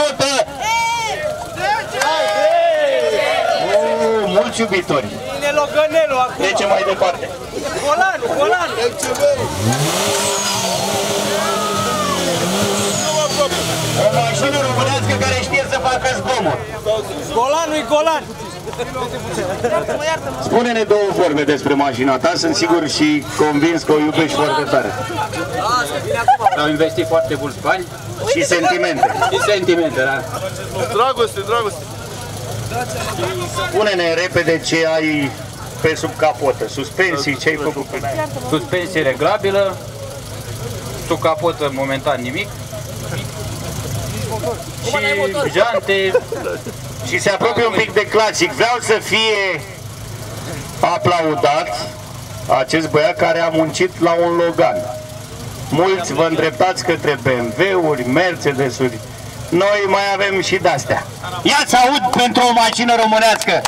notă! Oh, mulți iubitori! Vine Logănelu acum. Trecem mai departe. Golanu, Golanu. O mașină românească care știe să facă zgomot. Golanul-i Golan. Spune-ne două vorbe despre mașina ta, sunt sigur și convins că o iubești foarte tare. Au investit foarte mulți bani Și sentimente. și sentimente, da? Dragoste, dragoste. Spune-ne repede ce ai pe sub capotă, suspensii, ce ai făcut pe ea. Suspensie reglabilă, sub capotă momentan nimic. Și jante, Și se apropie un pic de clasic. Vreau să fie aplaudat acest băiat care a muncit la un Logan. Mulți vă îndreptați către BMW-uri, Mercedes-uri. Noi mai avem și de-astea. Ia-ți aud pentru o mașină românească!